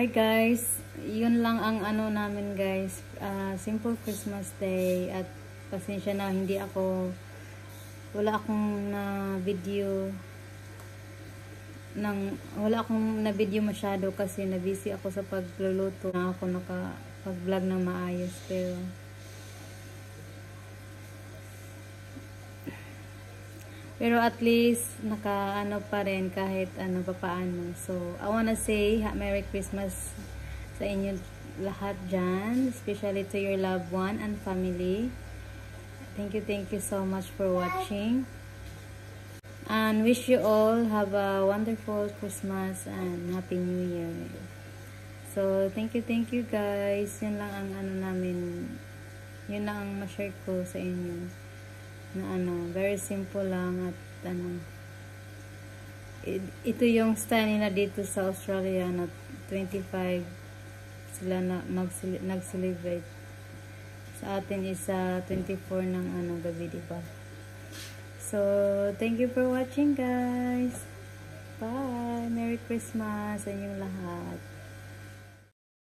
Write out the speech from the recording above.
Hi guys, yun lang ang ano namin guys, Ah, simple Christmas day. At pasensya na hindi ako, wala akong na video ng, wala akong na video masyado kasi na busy ako sa pagluluto. Na ako nakapag vlog ng maayos pero Pero at least, naka ano pa rin kahit ano pa paano. So, I wanna say Merry Christmas sa inyo lahat dyan. Especially to your loved one and family. Thank you, thank you so much for watching. And wish you all have a wonderful Christmas and Happy New Year. So, thank you, thank you guys. Yun lang ang ano namin. Yun lang ang ma-share ko sa inyo na ano, very simple lang at ano, ito yung style nila dito sa Australia na 25 sila na nag-celebrate. Sa atin is uh, 24 ng ano gabi, di? So, thank you for watching guys. Bye! Merry Christmas sa inyong lahat.